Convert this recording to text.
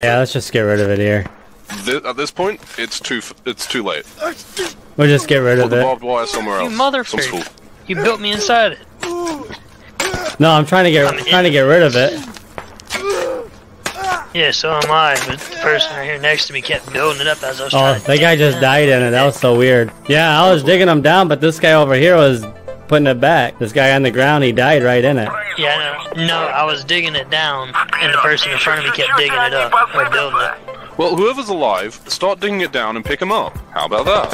Yeah, let's just get rid of it here. Th at this point, it's too it's too late. We'll just get rid Put of the it. barbed wire somewhere else. You motherfucker. Some. You built me inside it. No, I'm trying to get I'm trying to get rid of it. Yeah, so am I, but the person right here next to me kept building it up as I was Oh, trying to that guy just died in it. That was so weird. Yeah, I was digging him down, but this guy over here was putting it back. This guy on the ground, he died right in it. Yeah, no, no, I was digging it down, and the person in front of me kept digging it up, or building it. Well, whoever's alive, start digging it down and pick him up. How about that?